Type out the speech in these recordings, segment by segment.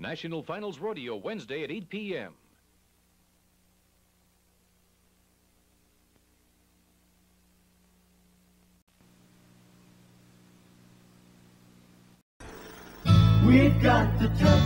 National Finals Rodeo Wednesday at 8 p.m. We've got the touch,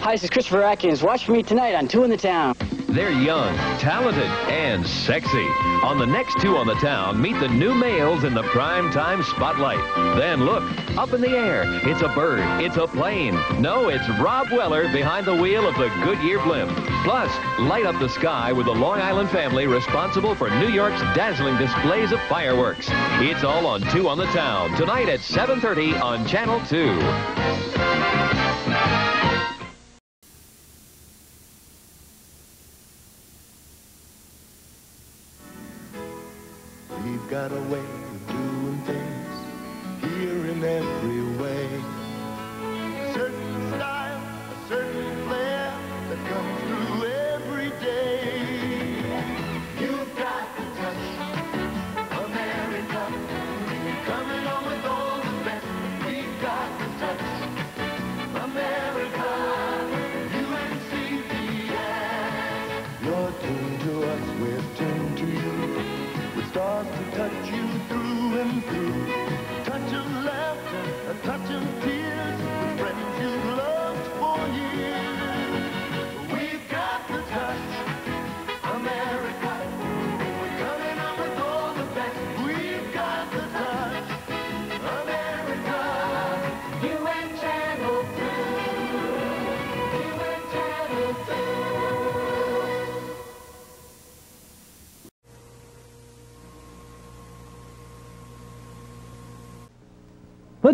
Hi, this is Christopher Atkins. Watch for me tonight on Two on the Town. They're young, talented, and sexy. On the next two on the town, meet the new males in the prime time spotlight. Then look, up in the air. It's a bird. It's a plane. No, it's Rob Weller behind the wheel of the Goodyear blimp. Plus, light up the sky with the Long Island family responsible for New York's dazzling displays of fireworks. It's all on Two on the Town tonight at 7:30 on Channel 2.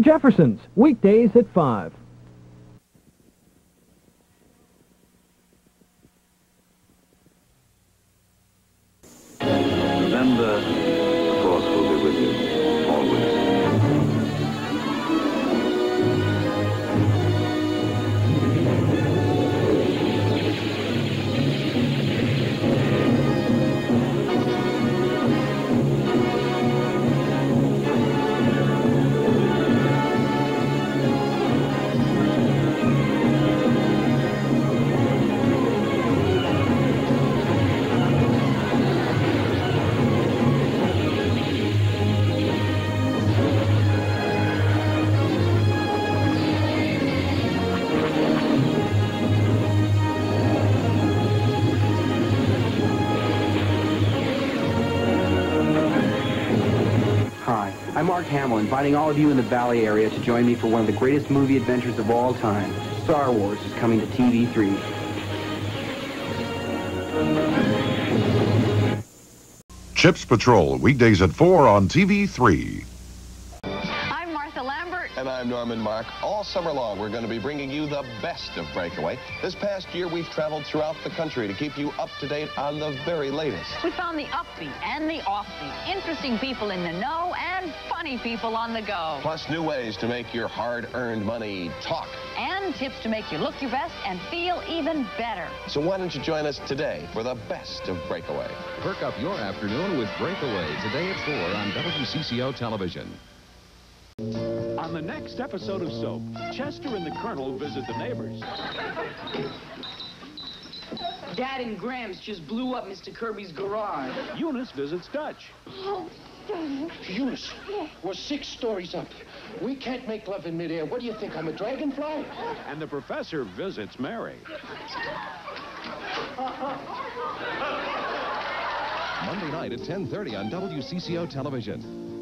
Jeffersons, weekdays at 5. Mark Hamill, inviting all of you in the Valley area to join me for one of the greatest movie adventures of all time. Star Wars is coming to TV3. Chips Patrol, weekdays at 4 on TV3. I'm Martha Lambert. And I'm Norman Mark. All summer long, we're going to be bringing you the best of Breakaway. This past year, we've traveled throughout the country to keep you up to date on the very latest. We found the upbeat and the offbeat, interesting people in the know, and fun funny people on the go. Plus new ways to make your hard-earned money talk. And tips to make you look your best and feel even better. So why don't you join us today for the best of Breakaway? Perk up your afternoon with Breakaway today at 4 on WCCO television. On the next episode of Soap, Chester and the Colonel visit the neighbors. Dad and Gramps just blew up Mr. Kirby's garage. Eunice visits Dutch. Oh, Eunice, we're six stories up. We can't make love in midair. What do you think? I'm a dragonfly? And the professor visits Mary. Monday night at 10:30 on WCCO television.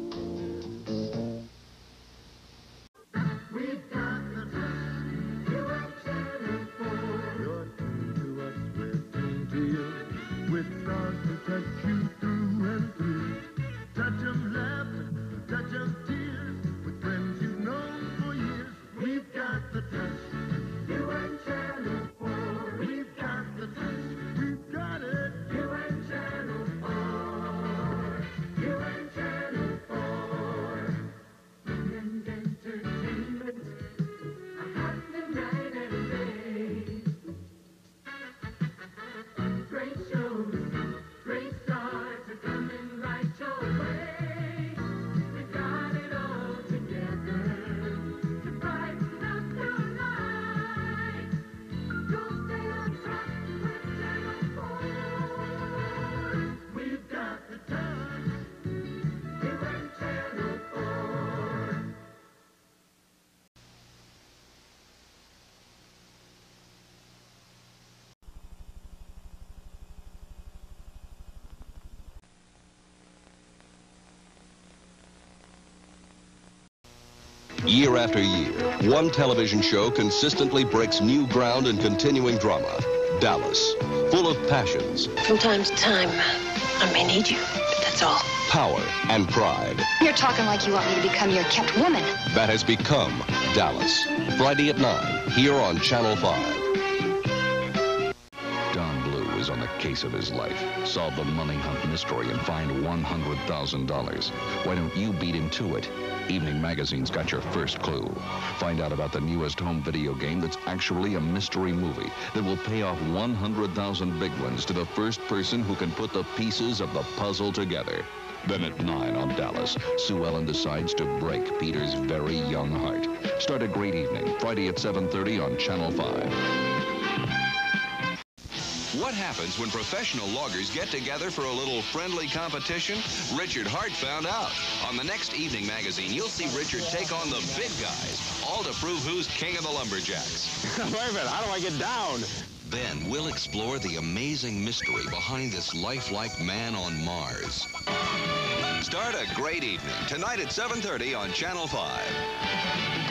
Year after year, one television show consistently breaks new ground in continuing drama. Dallas, full of passions, From time to time, I may need you. but That's all. power, and pride. You're talking like you want me to become your kept woman. That has become Dallas. Friday at 9, here on Channel 5. Case of his life. Solve the money hunt mystery and find $100,000. Why don't you beat him to it? Evening Magazine's got your first clue. Find out about the newest home video game that's actually a mystery movie that will pay off 100,000 big ones to the first person who can put the pieces of the puzzle together. Then at 9 on Dallas, Sue Ellen decides to break Peter's very young heart. Start a great evening, Friday at 7.30 on Channel 5. What happens when professional loggers get together for a little friendly competition? Richard Hart found out. On the next Evening Magazine, you'll see Richard take on the big guys, all to prove who's king of the lumberjacks. Wait a minute, how do I get down? Then we'll explore the amazing mystery behind this lifelike man on Mars. Start a great evening tonight at 7:30 on Channel 5.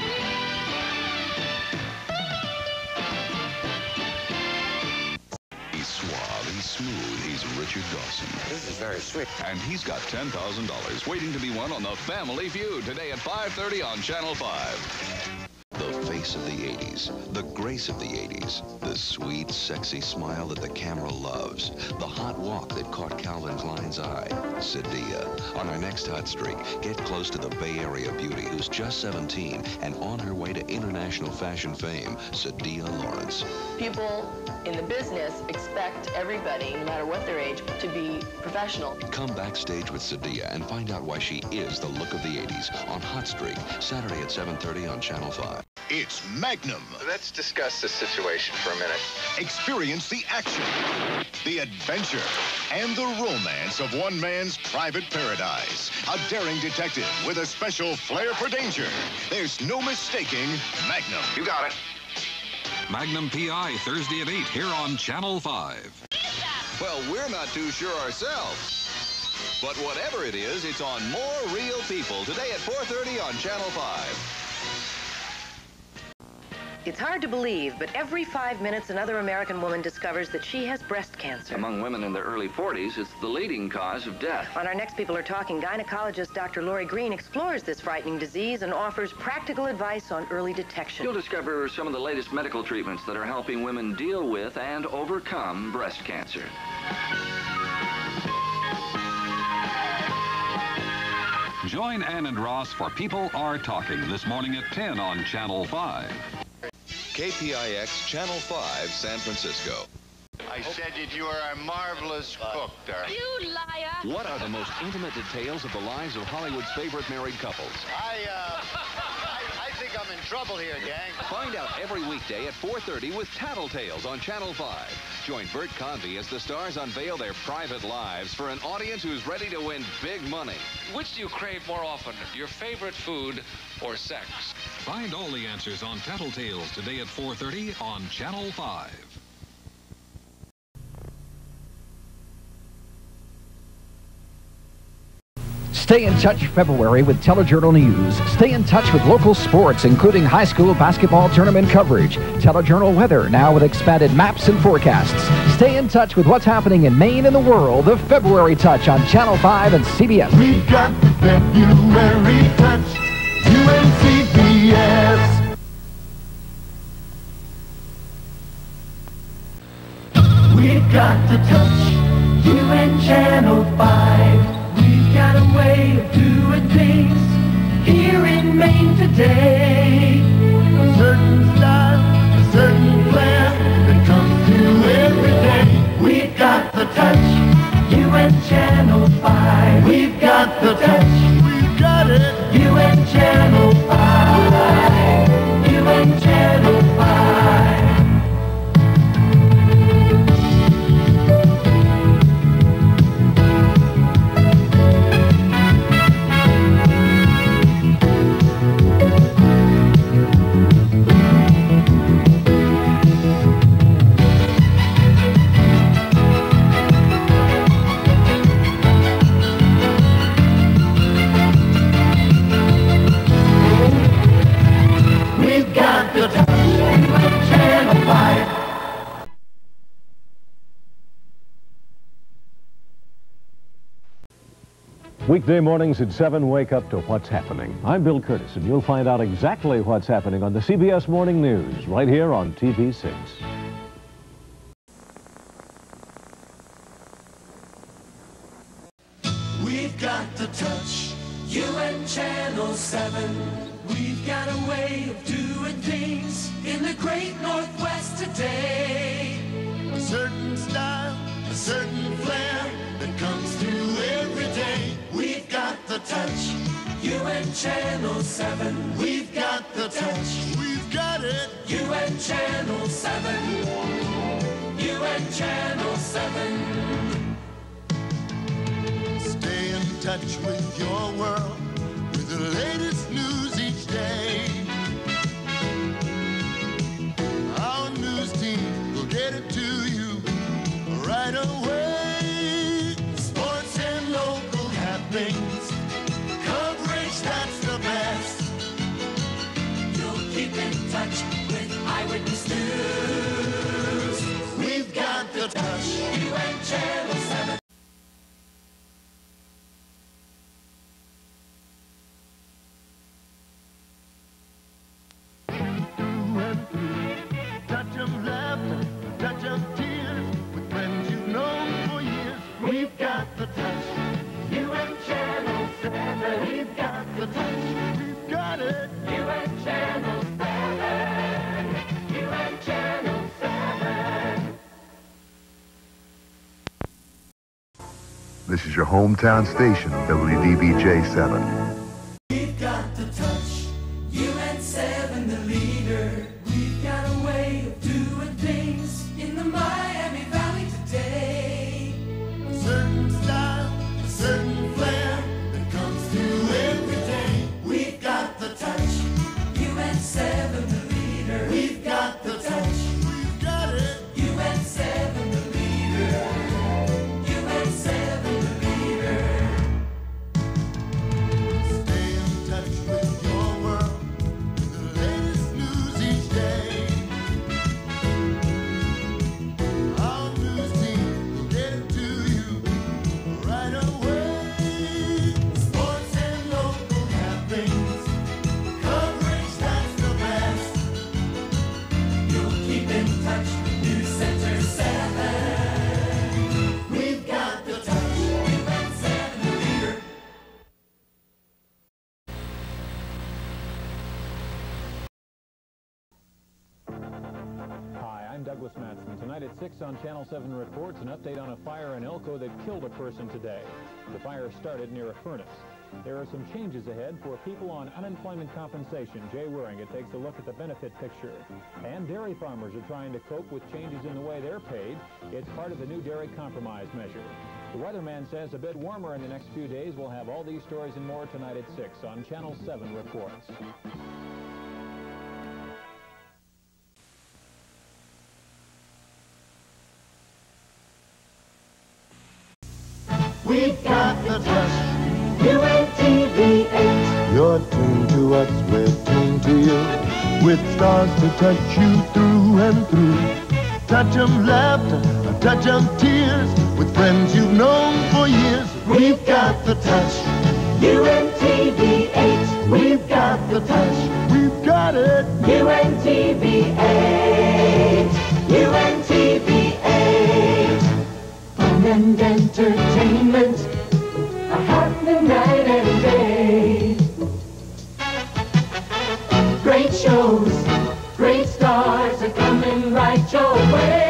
Smooth, he's Richard Dawson. This is very sweet. And he's got $10,000 waiting to be won on the Family Feud today at 5.30 on Channel 5. The face of the 80s, the grace of the 80s, the sweet, sexy smile that the camera loves, the hot walk that caught Calvin Klein's eye. Sadia. On our next hot streak, get close to the Bay Area beauty who's just 17 and on her way to international fashion fame, Sadia Lawrence. People in the business expect everybody, no matter what their age, to be professional. Come backstage with Sadia and find out why she is the look of the 80s on Hot Streak, Saturday at 7.30 on Channel 5. It's Magnum. Let's discuss the situation for a minute. Experience the action, the adventure, and the romance of one man's private paradise. A daring detective with a special flair for danger. There's no mistaking Magnum. You got it. Magnum PI, Thursday at 8, here on Channel 5. Well, we're not too sure ourselves. But whatever it is, it's on More Real People today at 4.30 on Channel 5. It's hard to believe, but every five minutes another American woman discovers that she has breast cancer. Among women in their early 40s, it's the leading cause of death. On our next People Are Talking, gynecologist Dr. Lori Green explores this frightening disease and offers practical advice on early detection. You'll discover some of the latest medical treatments that are helping women deal with and overcome breast cancer. Join Ann and Ross for People Are Talking this morning at 10 on Channel 5. KPIX Channel 5, San Francisco. I said that you are a marvelous cook, darling. You liar! What are the most intimate details of the lives of Hollywood's favorite married couples? I, uh, I, I think I'm in trouble here, gang. Find out every weekday at 4.30 with Tattletales on Channel 5. Join Bert Convy as the stars unveil their private lives for an audience who's ready to win big money. Which do you crave more often, your favorite food or sex? Find all the answers on Tattletales today at 4.30 on Channel 5. Stay in touch February with Telejournal News. Stay in touch with local sports, including high school basketball tournament coverage. Telejournal weather, now with expanded maps and forecasts. Stay in touch with what's happening in Maine and the world. The February Touch on Channel 5 and CBS. We got the February Touch, UNCBS. We've got the touch, UN Channel 5. Got a way of doing things here in Maine today. A certain style, a certain flair that comes through every day. We've got the touch, UN Channel 5. We've got the touch, we've got it. UN Channel 5. Weekday mornings at 7, wake up to what's happening. I'm Bill Kurtis, and you'll find out exactly what's happening on the CBS Morning News right here on TV6. We've got the touch, UN Channel 7. We've got a way of doing things in the great Northwest today. A certain style, a certain flair that comes through every day. We've got the touch, UN Channel 7. We've got the touch, we've got it. UN Channel 7. UN Channel 7. Stay in touch with your world with the latest hometown station, WDBJ 7. 6 on Channel 7 reports an update on a fire in Elko that killed a person today. The fire started near a furnace. There are some changes ahead for people on unemployment compensation. Jay Waring it takes a look at the benefit picture. And dairy farmers are trying to cope with changes in the way they're paid. It's part of the new dairy compromise measure. The weatherman says a bit warmer in the next few days. We'll have all these stories and more tonight at 6 on Channel 7 Reports. with stars to touch you through and through. Touch 'em laughter, touch 'em tears, with friends you've known for years. We've got the touch. UNTV8, we've got the touch. We've got it. UNTV8, UNTV8. Fun and entertainment, a happening night and day. shows. Great stars are coming right your way.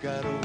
Got a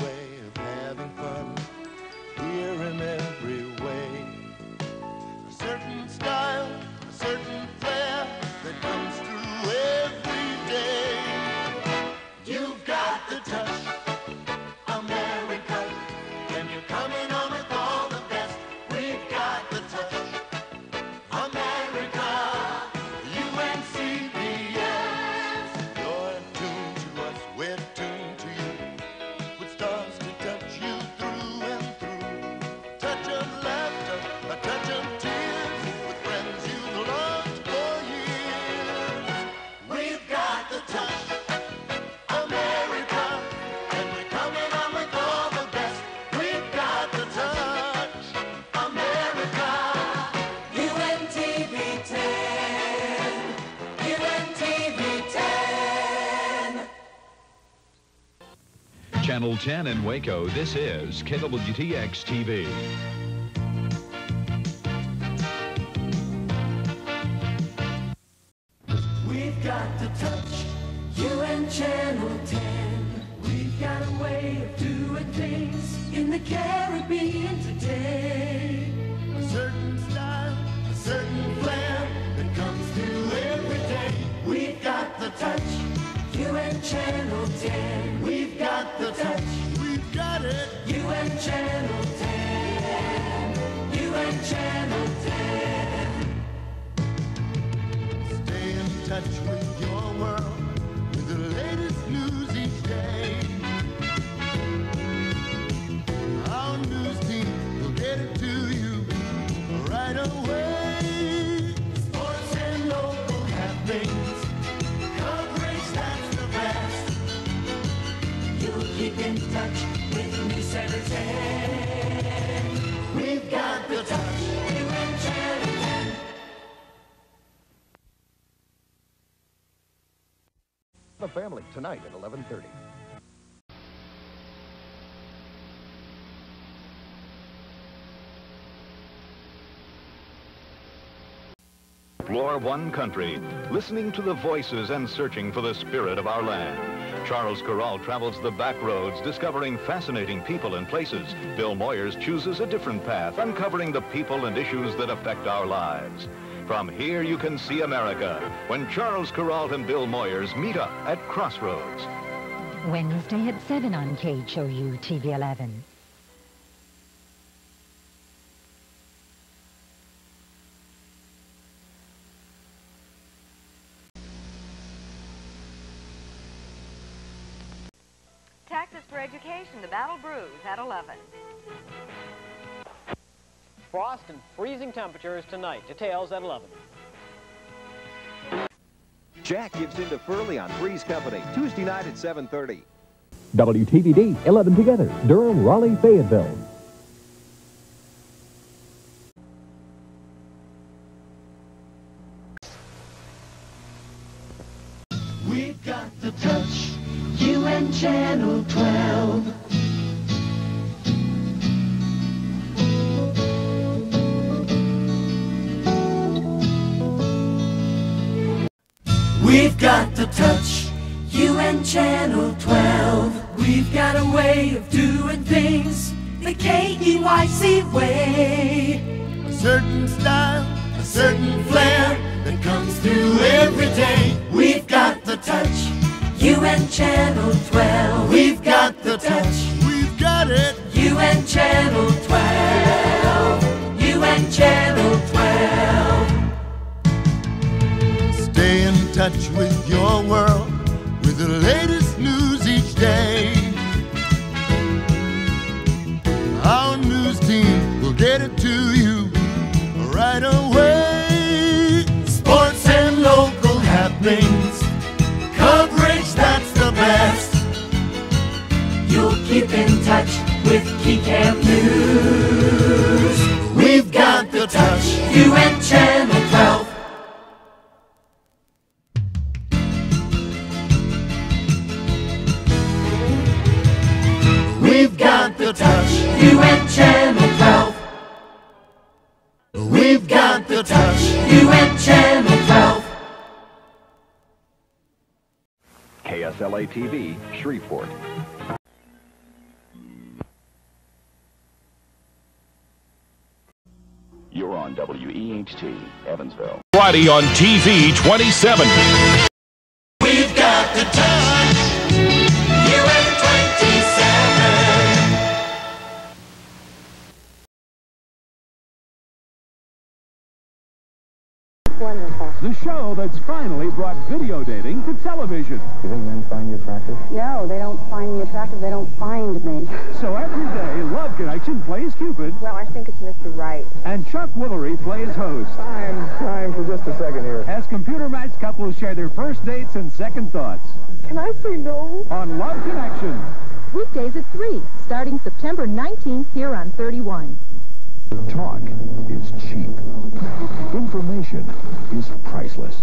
Channel 10 in Waco, this is KWTX touch with your world tonight at 11:30. Explore one country, listening to the voices and searching for the spirit of our land. Charles Kuralt travels the back roads, discovering fascinating people and places. Bill Moyers chooses a different path, uncovering the people and issues that affect our lives. From here you can see America when Charles Kuralt and Bill Moyers meet up at Crossroads. Wednesday at 7 on KHOU TV 11. Texas for Education, the Battle Brews at 11. Frost and freezing temperatures tonight. Details at 11. Jack gives in to Furley on Three's Company, Tuesday night at 7.30. WTVD 11 together, Durham, Raleigh, Fayetteville. We've got the touch, UN Channel 12. Got the touch, UN Channel 12. We've got a way of doing things the KEYC way. A certain style, a certain flair that comes through every day. We've got the touch, UN Channel 12. We've got the touch, we've got it. UN Channel 12. UN Channel 12. Touch with your world with the latest news each day. Our news team will get it to you right away. Sports and local happenings, coverage that's the best. You'll keep in touch with Key Camp News. We've got the touch, UN Channel 12. the touch. You and Channel 12. We've got the touch. You and Channel 12. KSLA TV, Shreveport. You're on WEHT, Evansville. Friday on TV 27. We've got the touch. The show that's finally brought video dating to television. Do you think men find you attractive? No, they don't find me attractive. They don't find me. So every day, Love Connection plays Cupid, Well, I think it's Mr. Right. and Chuck Woolery plays host. Time, time for just a second here. As computer-matched couples share their first dates and second thoughts Can I say no? on Love Connection. Weekdays at 3, starting September 19th here on 31. Talk is cheap. Information is priceless.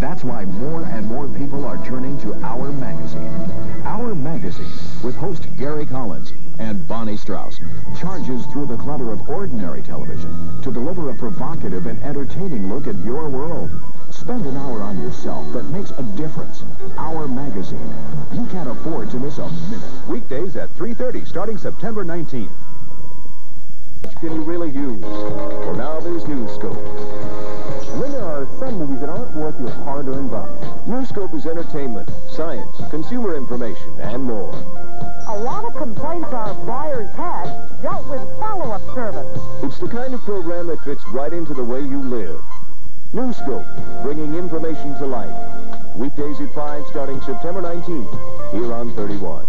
That's why more and more people are turning to Hour Magazine. Hour Magazine, with host Gary Collins and Bonnie Strauss, charges through the clutter of ordinary television to deliver a provocative and entertaining look at your world. Spend an hour on yourself that makes a difference. Hour Magazine. You can't afford to miss a minute. Weekdays at 3.30, starting September 19th. Can you really use? Well, now there's Newscope. And then there are some movies that aren't worth your hard-earned bucks. Newscope is entertainment, science, consumer information, and more. A lot of complaints our buyers had dealt with follow-up service. It's the kind of program that fits right into the way you live. Newscope, bringing information to life. Weekdays at 5 starting September 19th, here on 31.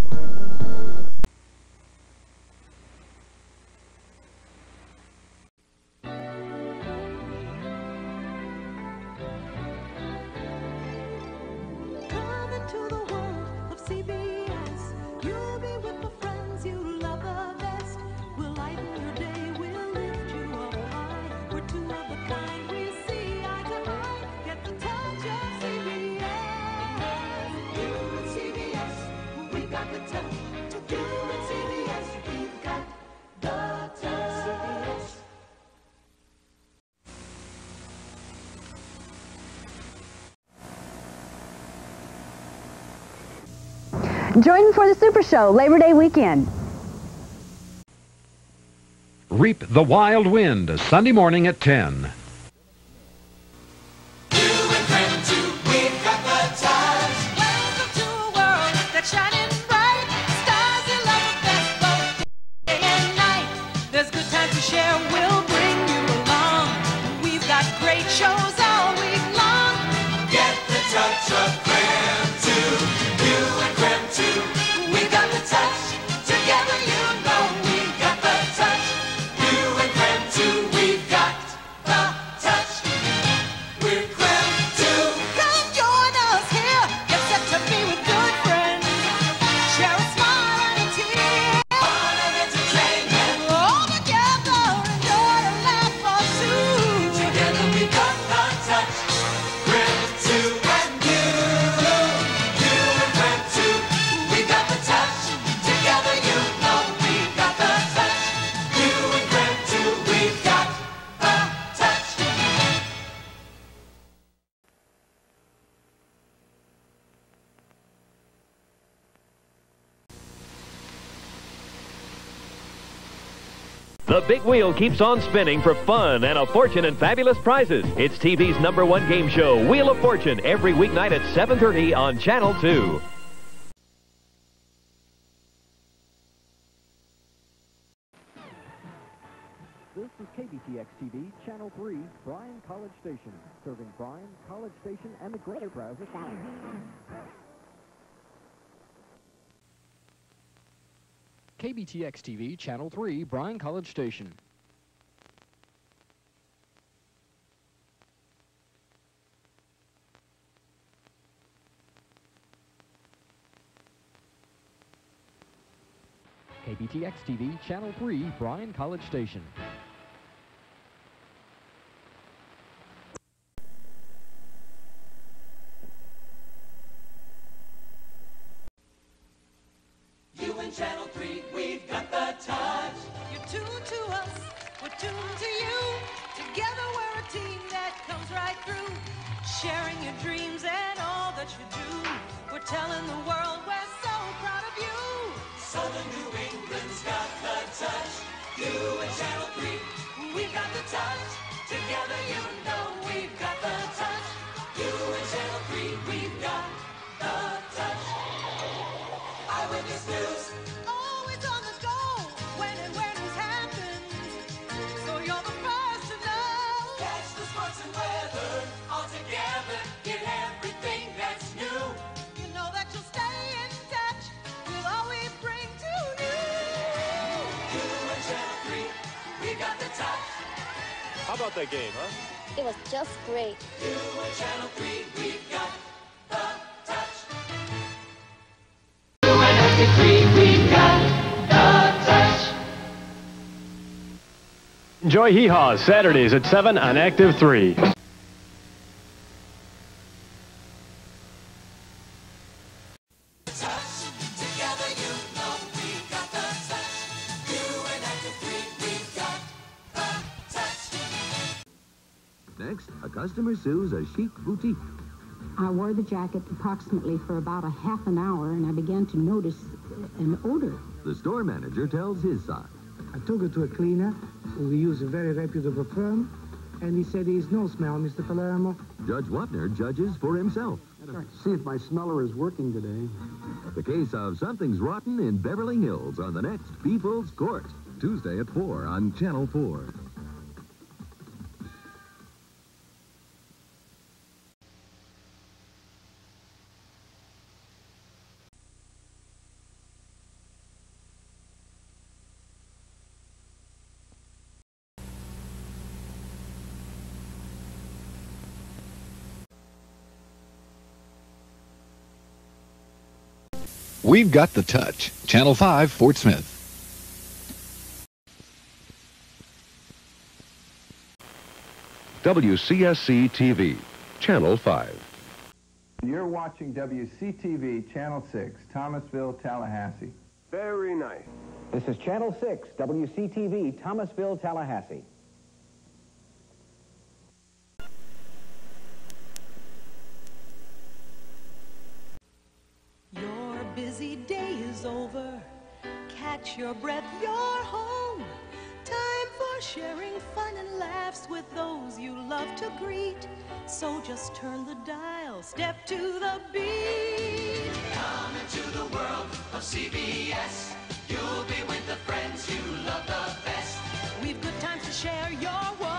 Join for the Super Show Labor Day weekend. Reap the Wild Wind, Sunday morning at 10. Keeps on spinning for fun and a fortune in fabulous prizes. It's TV's number one game show, Wheel of Fortune, every weeknight at 7.30 on Channel 2. This is KBTX TV, Channel 3, Bryan College Station, serving Bryan, College Station, and the greater Brazos County. KBTX TV, Channel 3, Bryan College Station. KBTX TV, Channel 3, Bryan College Station. Enjoy Hee Haws Saturdays at 7 on Active 3. Touch. Together you know we got the touch. You and Active 3, we got the touch. Next, a customer sues a chic boutique. I wore the jacket approximately for about a half an hour, and I began to notice an odor. The store manager tells his side. I took it to a cleaner who used a very reputable firm, and he said there is no smell, Mr. Palermo. Judge Wapner judges for himself. See if my smeller is working today. The case of Something's Rotten in Beverly Hills on the next People's Court. Tuesday at 4 on Channel 4. We've got the touch. Channel 5, Fort Smith. WCSC TV, Channel 5. You're watching WCTV Channel 6, Thomasville, Tallahassee. Very nice. This is Channel 6, WCTV, Thomasville, Tallahassee. Your breath, you're home. Time for sharing fun and laughs with those you love to greet. So just turn the dial, step to the beat. Come into the world of CBS. You'll be with the friends you love the best. We've good times to share. You're one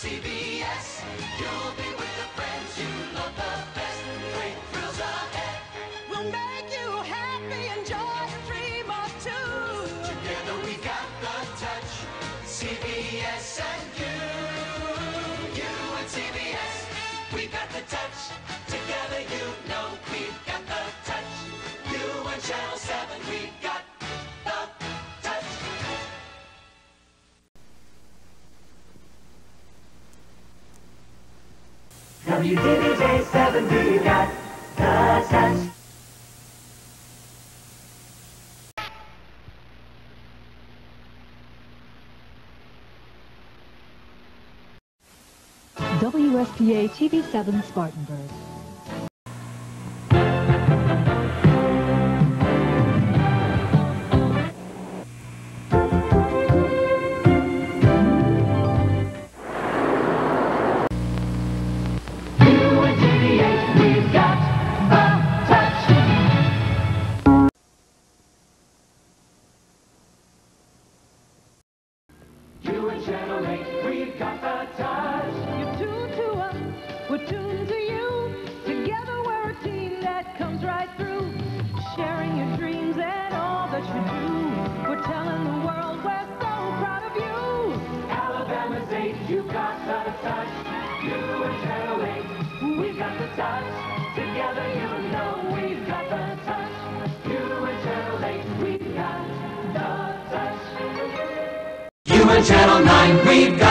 CBS. You'll be with the friends you love the best. Great thrills ahead. We'll make you happy, enjoy and dream of too. Together we got the touch. CBS and you. You and CBS. We got the touch. Together you know we've got the touch. You and Channel 7, WDBJ7, we got the touch. WSPA TV7 Spartanburg.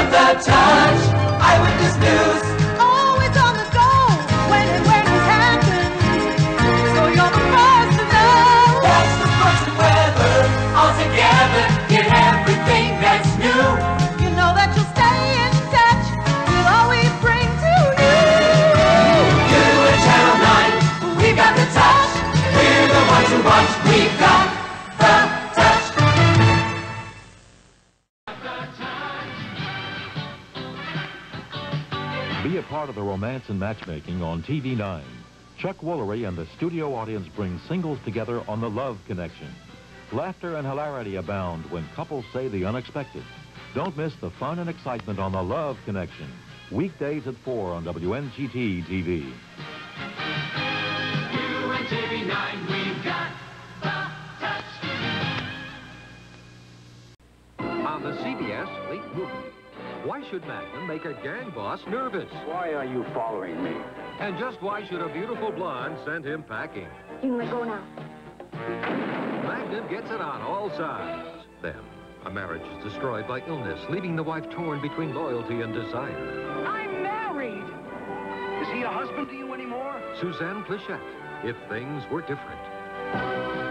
The touch. matchmaking on TV9. Chuck Woolery and the studio audience bring singles together on The Love Connection. Laughter and hilarity abound when couples say the unexpected. Don't miss the fun and excitement on The Love Connection. Weekdays at 4 on WNGT TV. should Magnum make a gang boss nervous? Why are you following me? And just why should a beautiful blonde send him packing? You may go now. Magnum gets it on all sides. Then, a marriage is destroyed by illness, leaving the wife torn between loyalty and desire. I'm married! Is he a husband to you anymore? Suzanne Pleshette, If Things Were Different.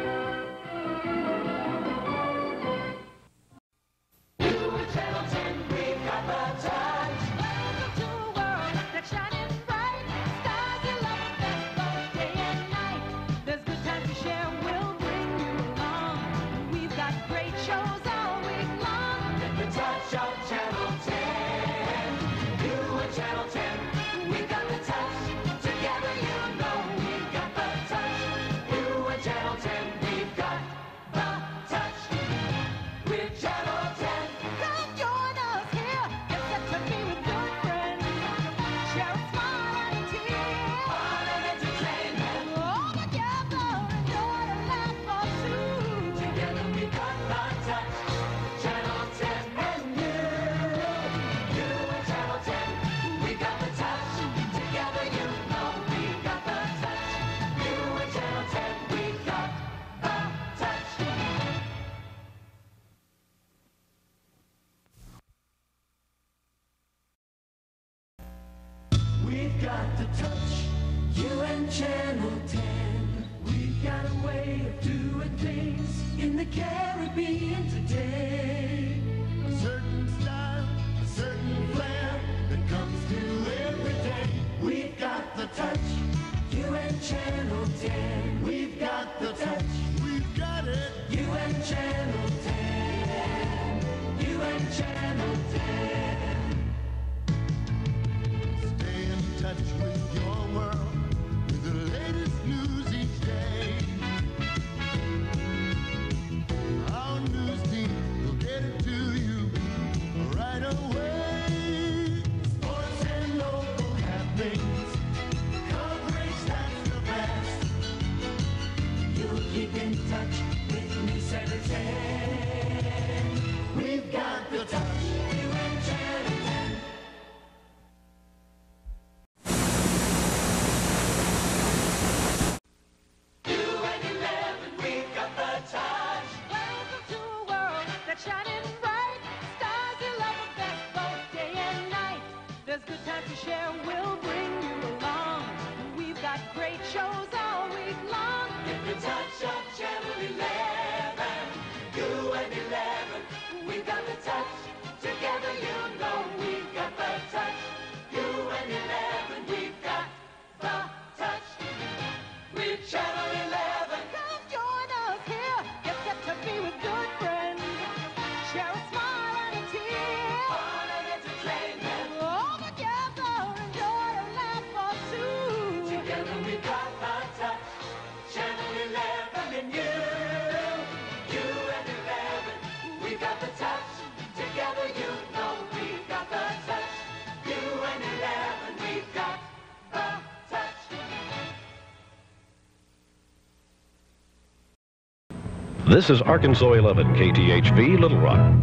This is Arkansas 11, KTHV, Little Rock.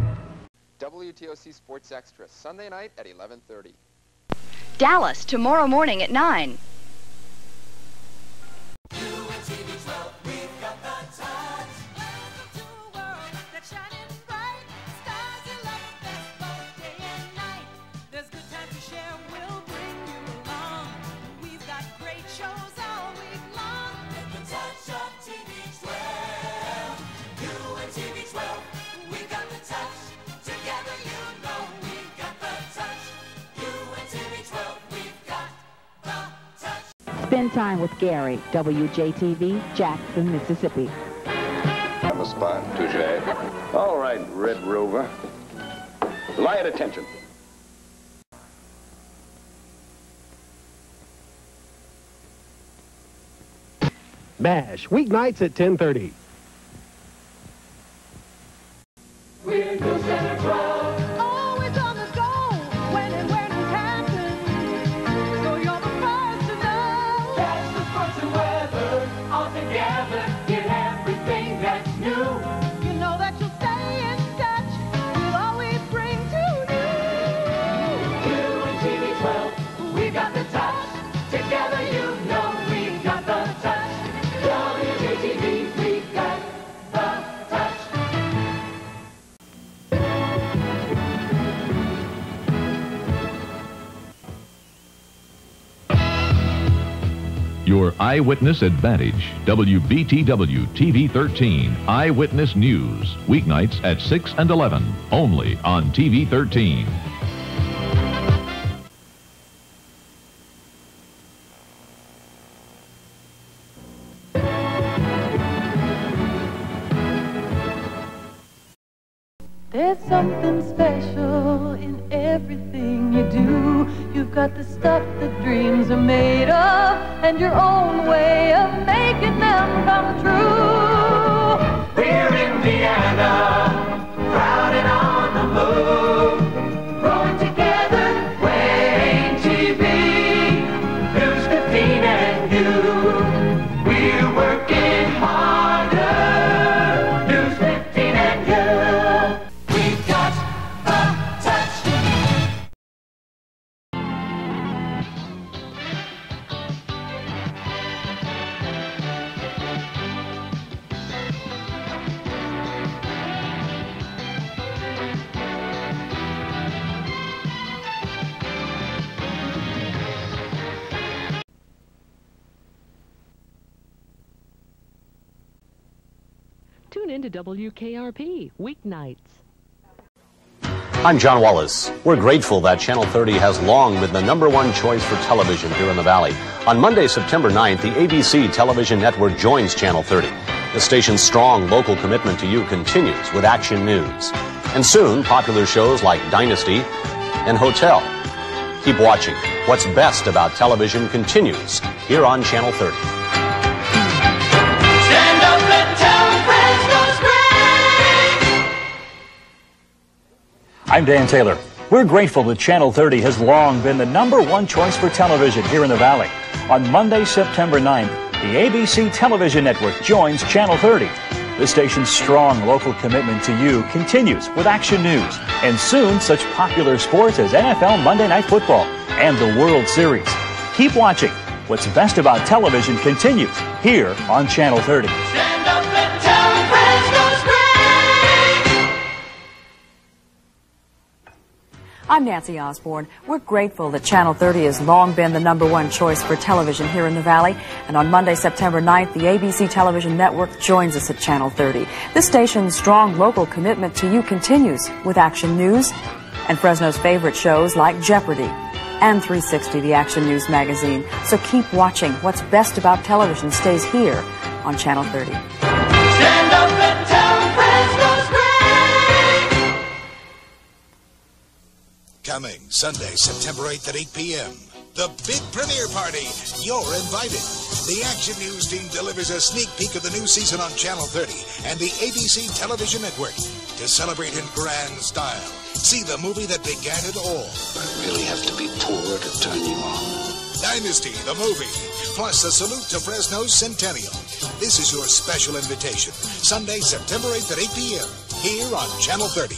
WTOC Sports Extra, Sunday night at 11.30. Dallas, tomorrow morning at 9. Spend time with Gary, WJTV, Jackson, Mississippi. Have a spy, touche. All right, Red Rover. Lie at attention. Bash, weeknights at 1030. Eyewitness Advantage, WBTW TV 13, Eyewitness News, weeknights at 6 and 11, only on TV 13. WKRP weeknights. I'm John Wallace. We're grateful that Channel 30 has long been the number one choice for television here in the Valley. On Monday, September 9th, the ABC television network joins Channel 30. The station's strong local commitment to you continues with action news. And soon, popular shows like Dynasty and Hotel. Keep watching. What's best about television continues here on Channel 30. I'm Dan Taylor. We're grateful that Channel 30 has long been the number one choice for television here in the Valley. On Monday, September 9th, the ABC television network joins Channel 30. The station's strong local commitment to you continues with action news and soon such popular sports as NFL Monday Night Football and the World Series. Keep watching. What's best about television continues here on Channel 30. I'm Nancy Osborne. We're grateful that Channel 30 has long been the number one choice for television here in the Valley. And on Monday, September 9th, the ABC television network joins us at Channel 30. This station's strong local commitment to you continues with action news and Fresno's favorite shows like Jeopardy and 360, the Action News magazine. So keep watching. What's best about television stays here on Channel 30. Coming Sunday, September 8th at 8 p.m. The big premiere party. You're invited. The Action News team delivers a sneak peek of the new season on Channel 30 and the ABC television network to celebrate in grand style. See the movie that began it all. I really have to be poor to turn you on. Dynasty, the movie, plus a salute to Fresno's centennial. This is your special invitation. Sunday, September 8th at 8 p.m. here on Channel 30.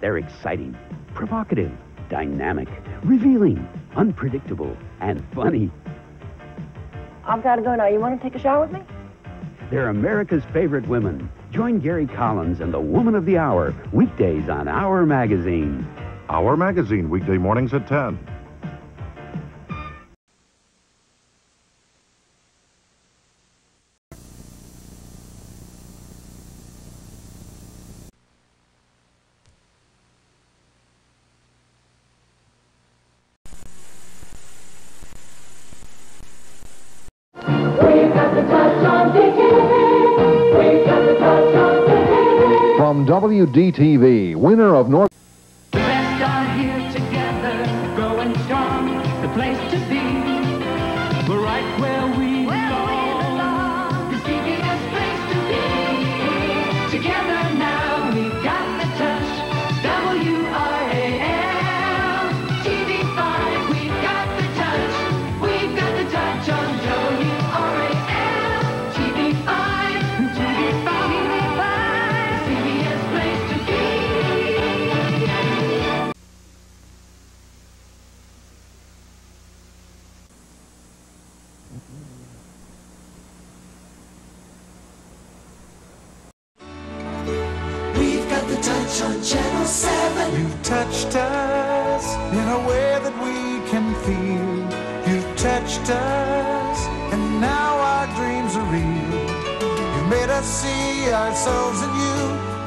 They're exciting, provocative, dynamic, revealing, unpredictable, and funny. I've got to go now. You want to take a shower with me? They're America's favorite women. Join Gary Collins and the Woman of the Hour weekdays on Hour Magazine. Hour Magazine, weekday mornings at 10. WDTV, winner of North.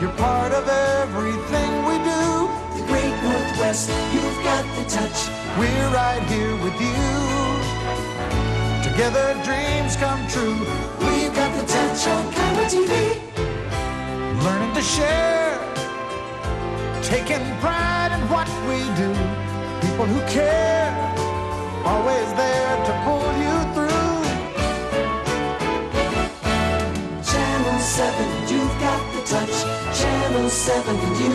You're part of everything we do. The Great Northwest, you've got the touch. We're right here with you. Together dreams come true. We've got the touch on KIRO TV. Learning to share, taking pride in what we do. People who care, always there to pull you through. Channel 7, you've got the touch. Channel 7 and you.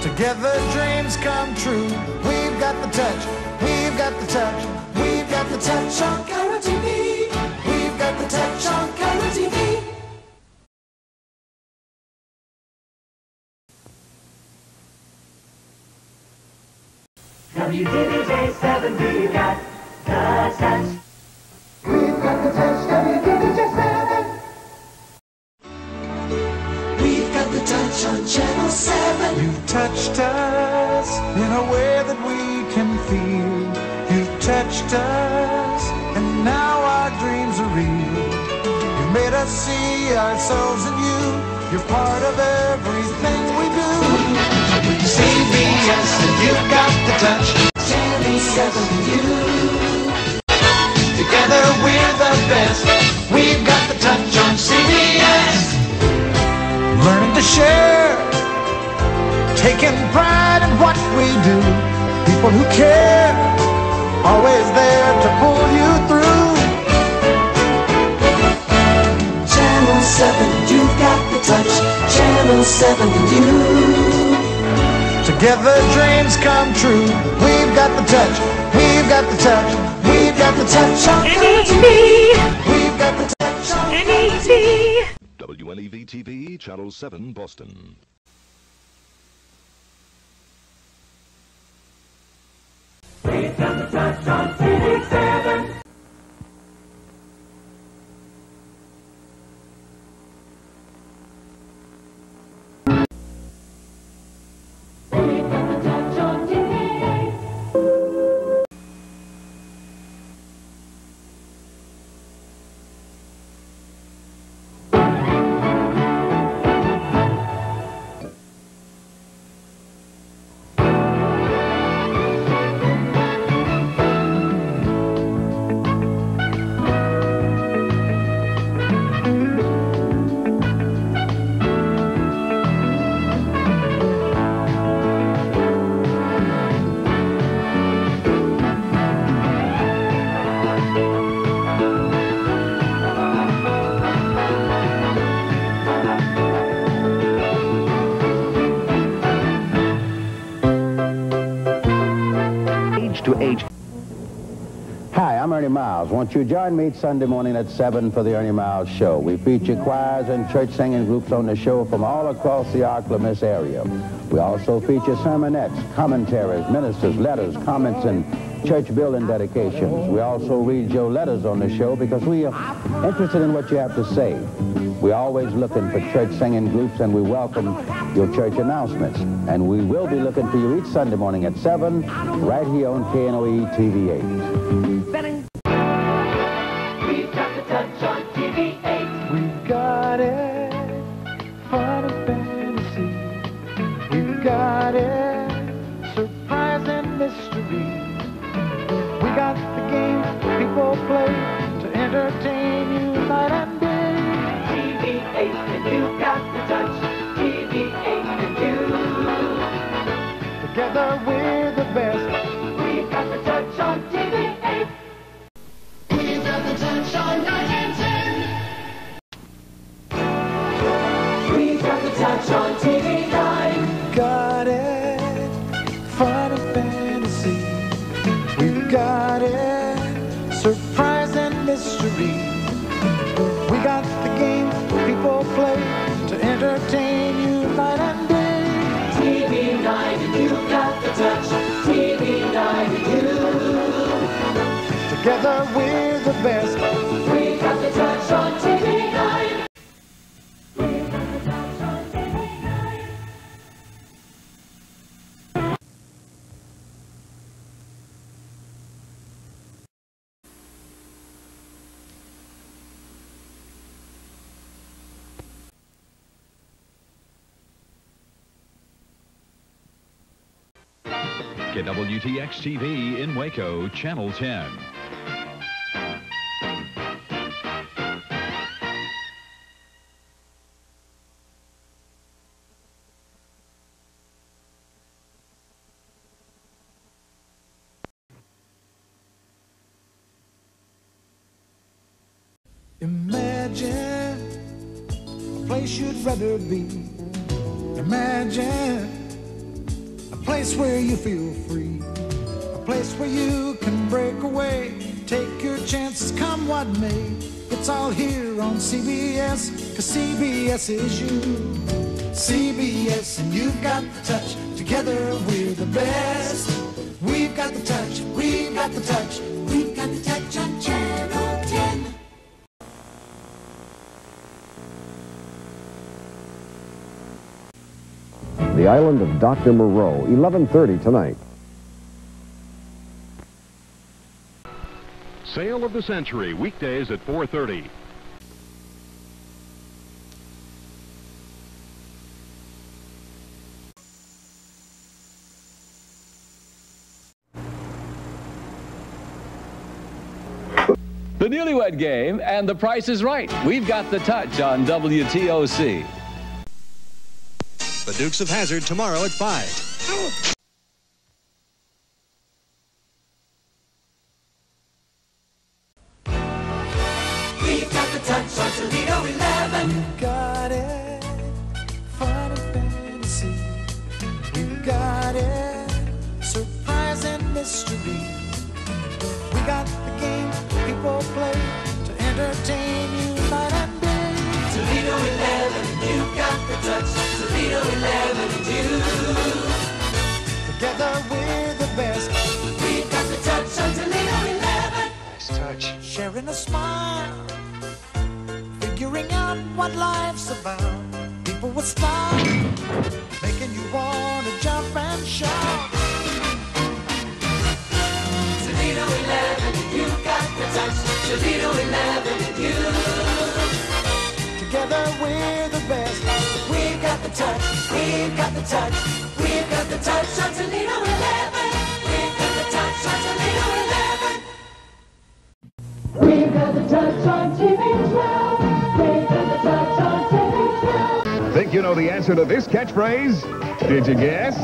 Together dreams come true. We've got the touch. We've got the touch. We've got the touch on KIRO TV. We've got the touch on KIRO TV. WDBJ7, we've got the touch. We've got the touch. WDBJ7. You've touched us in a way that we can feel. You've touched us, and now our dreams are real. You made us see ourselves in you. You're part of everything we do. CBS, you've got the touch. 107 you. Together we're the best. We've got the touch on CBS. Learning to share taking pride in what we do. People who care, always there to pull you through. Channel 7, you've got the touch. Channel 7 and you. Together dreams come true. We've got the touch. We've got the touch. We've got the touch on NET. We've got the touch on NET. WNEV TV, Channel 7, Boston. We've got the touch on TV7. We've Miles. Won't you join me Sunday morning at 7 for the Ernie Miles Show? We feature choirs and church singing groups on the show from all across the ArkLaMiss area. We also feature sermonettes, commentaries, ministers, letters, comments, and church building dedications. We also read your letters on the show because we are interested in what you have to say. We're always looking for church singing groups, and we welcome your church announcements. And we will be looking for you each Sunday morning at 7, right here on KNOE TV 8. Together we're the best. We've got the touch on TV 9. KWTX TV in Waco, Channel 10. Imagine a place you'd rather be. Imagine a place where you feel free. A place where you can break away. Take your chances, come what may. It's all here on CBS, cause CBS is you. CBS, and you've got the touch. Together we're the best. We've got the touch, we've got the touch, The Island of Dr. Moreau, 1130 tonight. Sale of the Century, weekdays at 4.30. The Newlywed Game and The Price is Right. We've got the touch on WTOC. The Dukes of Hazzard tomorrow at 5. A smile, figuring out what life's about. People with style, making you want to jump and shout. Toledo 11, you've got the touch. Toledo 11 you. Together we're the best. We've got the touch. We've got the touch. We've got the touch on Toledo 11. Think you know the answer to this catchphrase? Did you guess?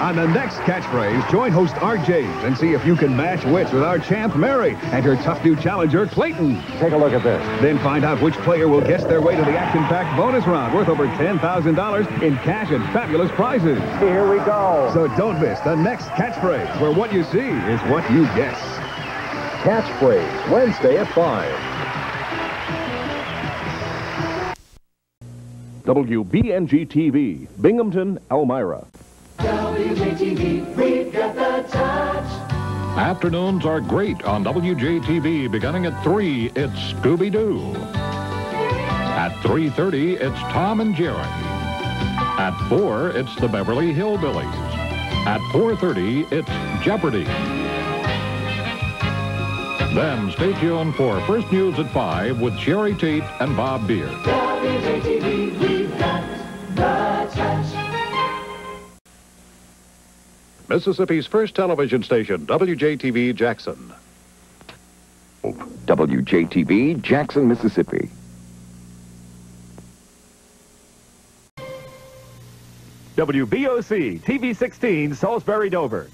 On the next catchphrase, join host Art James and see if you can match wits with our champ Mary and her tough new challenger Clayton. Take a look at this. Then find out which player will guess their way to the action-packed bonus round worth over $10,000 in cash and fabulous prizes. Here we go. So don't miss the next catchphrase where what you see is what you guess. Catchphrase, Wednesday at 5. WBNG TV, Binghamton, Elmira. WJTV, we've got the touch. Afternoons are great on WJTV. Beginning at 3, it's Scooby-Doo. At 3.30, it's Tom and Jerry. At 4, it's the Beverly Hillbillies. At 4.30, it's Jeopardy! Then stay tuned for First News at 5 with Sherry Tate and Bob Beard. WJTV, we've got the touch. Mississippi's first television station, WJTV Jackson. WJTV, Jackson, Mississippi. WBOC TV 16 Salisbury Dover.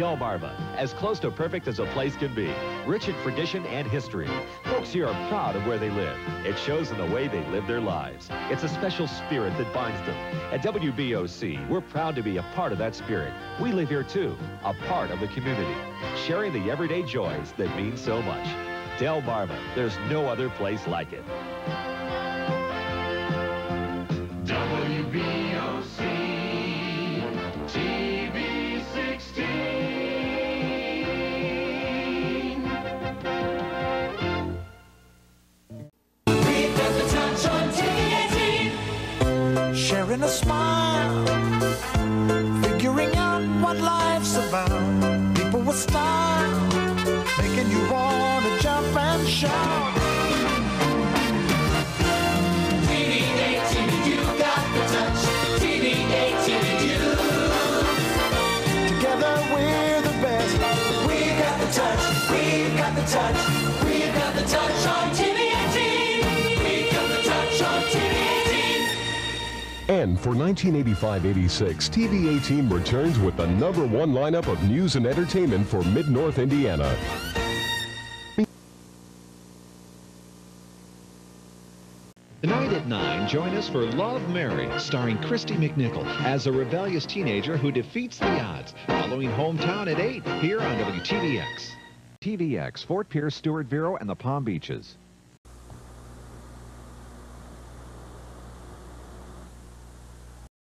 Delmarva, as close to perfect as a place can be. Rich in tradition and history. Folks here are proud of where they live. It shows in the way they live their lives. It's a special spirit that binds them. At WBOC, we're proud to be a part of that spirit. We live here too, a part of the community, sharing the everyday joys that mean so much. Delmarva, there's no other place like it. 18. Sharing a smile, figuring out what life's about. People with style, making you want to jump and shout. 18. For 1985-86, TV18 returns with the number one lineup of news and entertainment for Mid-North Indiana. Tonight at 9, join us for Love Mary, starring Kristy McNichol as a rebellious teenager who defeats the odds, following Hometown at 8 here on WTVX. TVX, Fort Pierce, Stuart, Vero, and the Palm Beaches.